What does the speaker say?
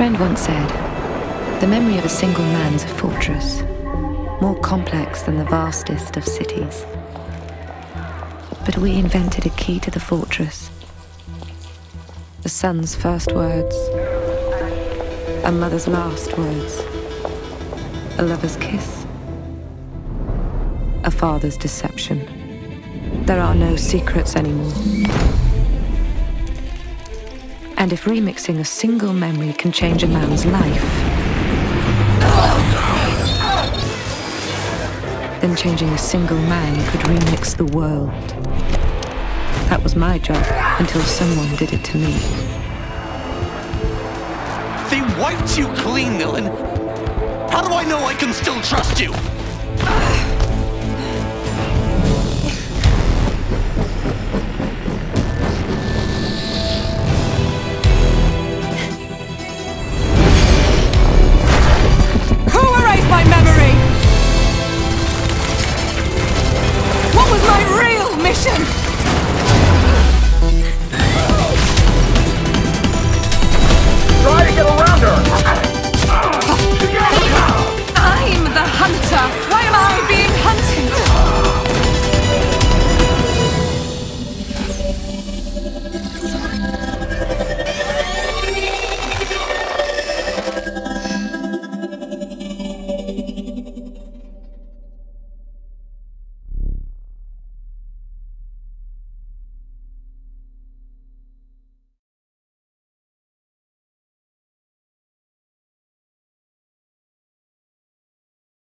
friend once said, the memory of a single man is a fortress, more complex than the vastest of cities. But we invented a key to the fortress. A son's first words, a mother's last words, a lover's kiss, a father's deception. There are no secrets anymore. And if remixing a single memory can change a man's life, then changing a single man could remix the world. That was my job until someone did it to me. They wiped you clean, Nilin. How do I know I can still trust you?